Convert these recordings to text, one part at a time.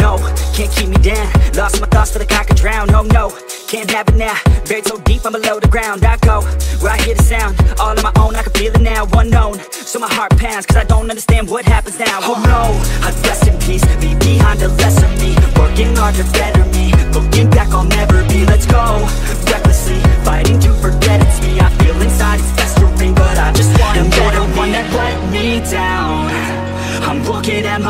No, can't keep me down. Lost my thoughts, feel like I could drown. Oh no, can't have it now. Buried so deep, I'm below the ground. I go, where I hear the sound. All on my own, I can feel it now. Unknown, so my heart pounds Cause I don't understand what happens now. Oh no, I'd rest in peace. Leave behind a lesser me Working hard to better me. Looking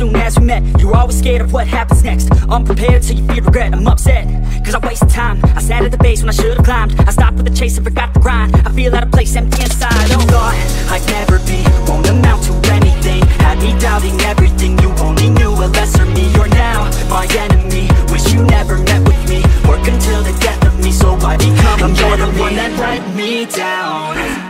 soon as we met. You always scared of what happens next. Unprepared till you feel regret, I'm upset Cause I wasted time, I sat at the base when I should've climbed. I stopped with the chase and forgot the grind. I feel out of place, empty inside. Oh thought I'd never be, won't amount to anything. Had me doubting everything, you only knew a lesser me. You're now my enemy, wish you never met with me. Work until the death of me, so I become I'm you're the one that let me down